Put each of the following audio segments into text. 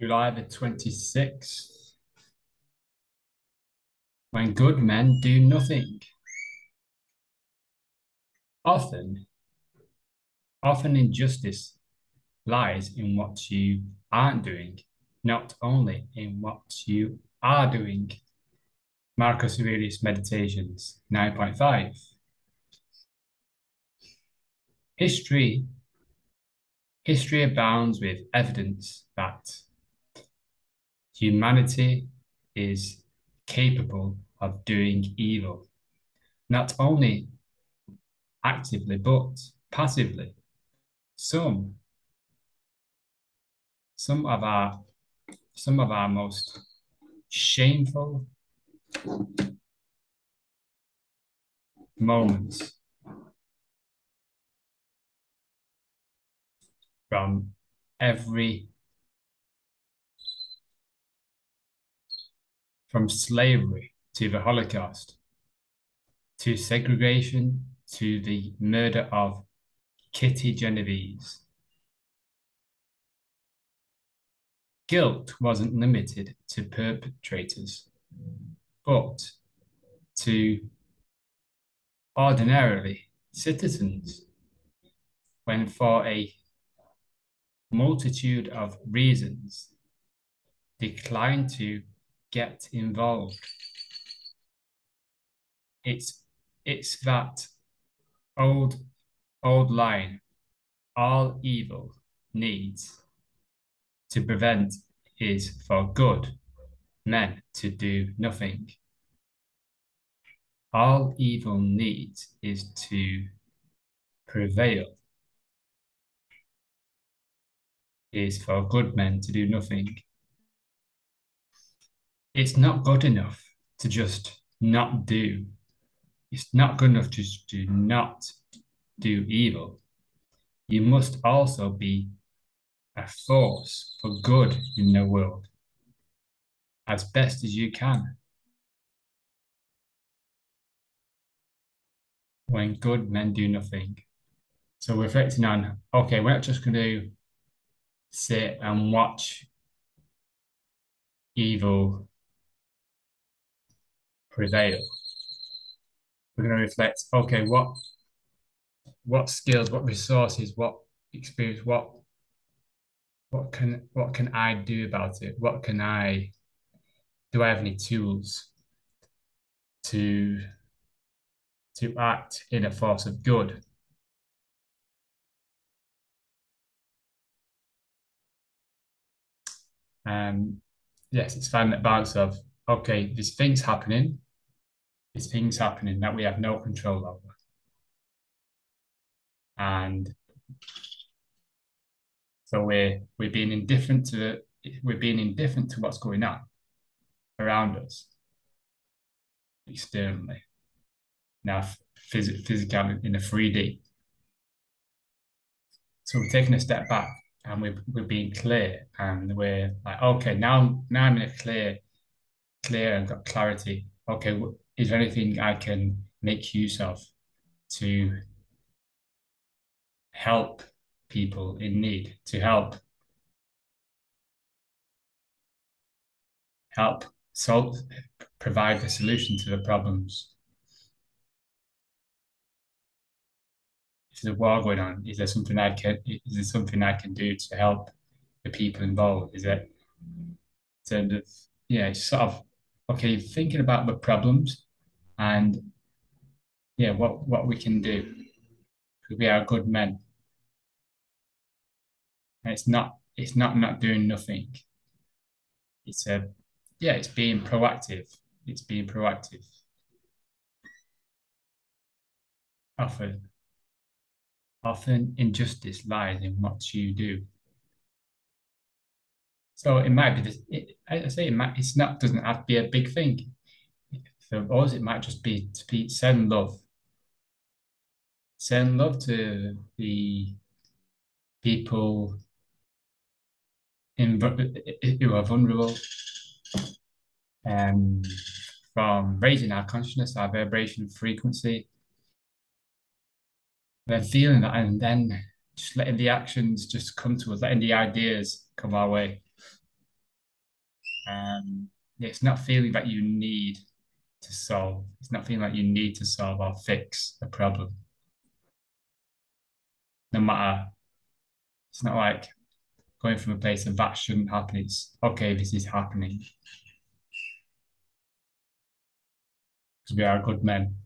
July the 26th. When good men do nothing. Often, often injustice lies in what you aren't doing, not only in what you are doing. Marcus Aurelius Meditations 9.5. History History abounds with evidence that humanity is capable of doing evil, not only actively, but passively. Some, some of our, some of our most shameful moments from every from slavery to the Holocaust, to segregation, to the murder of Kitty Genovese. Guilt wasn't limited to perpetrators, but to ordinarily citizens when for a multitude of reasons decline to get involved. It's it's that old old line, all evil needs to prevent is for good men to do nothing. All evil needs is to prevail, is for good men to do nothing it's not good enough to just not do. It's not good enough to not do evil. You must also be a force for good in the world as best as you can. When good men do nothing. So reflecting on, okay, we're not just going to sit and watch evil prevail. We're going to reflect, okay, what what skills, what resources, what experience, what what can what can I do about it? What can I do I have any tools to to act in a force of good? Um yes, it's finding that balance of okay, there's things happening, things happening that we have no control over. And so we're we're being indifferent to we're being indifferent to what's going on around us externally. Now phys physical in a 3D. So we're taking a step back and we're, we're being clear and we're like, okay, now now I'm in a clear, clear and got clarity. Okay, is there anything I can make use of to help people in need, to help help solve, provide the solution to the problems. Is there a war going on? Is there something I can is there something I can do to help the people involved? Is it sort of yeah, sort of okay, thinking about the problems and yeah, what what we can do we are good men. And it's not it's not not doing nothing. It's a yeah, it's being proactive. It's being proactive. Often, often injustice lies in what you do. So it might be this. It, I say it might. It's not. Doesn't have to be a big thing. For us, it might just be to be send love. Send love to the people in, who are vulnerable. Um, from raising our consciousness, our vibration frequency, then feeling that, and then just letting the actions just come to us, letting the ideas come our way. Um, it's not feeling that you need to solve. It's not feeling like you need to solve or fix a problem. No matter, it's not like going from a place of that shouldn't happen. It's okay, this is happening. Because we are good men.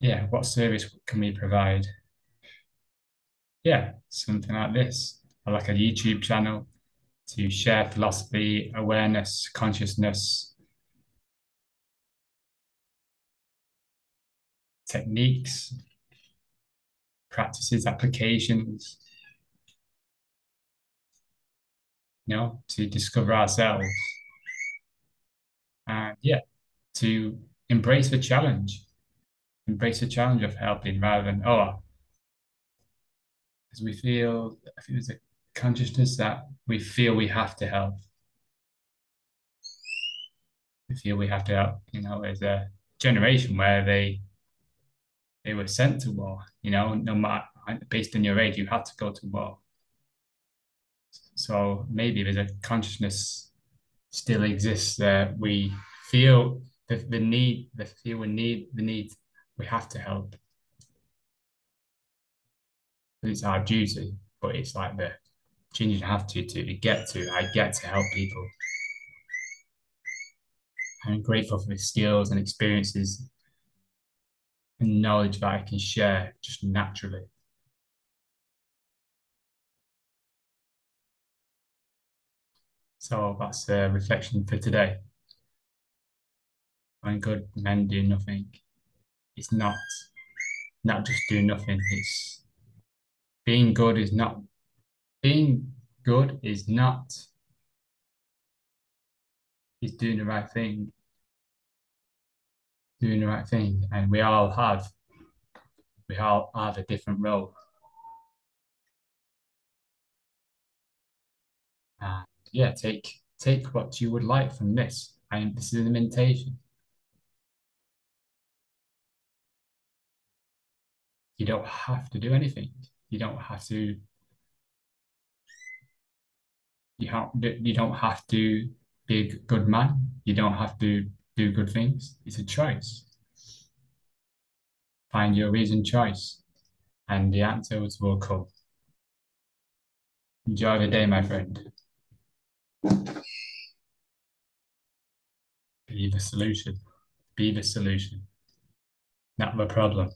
Yeah, what service can we provide? Yeah, something like this. I like a YouTube channel to share philosophy, awareness, consciousness, techniques, practices, applications, you know, to discover ourselves. And yeah, to embrace the challenge, embrace the challenge of helping rather than, oh, as we feel, I think there's a consciousness that we feel we have to help. We feel we have to help, you know, as a generation where they they were sent to war, you know, no matter based on your age, you had to go to war. So maybe there's a consciousness still exists that we feel the, the need, the feel we need, the need, we have to help. It's our duty, but it's like the changing have to to get to. I get to help people. I'm grateful for the skills and experiences and knowledge that I can share just naturally. So that's a reflection for today. When good men do nothing, it's not not just do nothing. It's being good is not being good is not is doing the right thing. Doing the right thing. And we all have we all have a different role. And yeah, take take what you would like from this. And this is an invitation. You don't have to do anything. You don't have to you you don't have to be a good man. You don't have to do good things. It's a choice. Find your reason choice, and the answers will come. Enjoy the day, my friend. Be the solution. Be the solution, not the problem.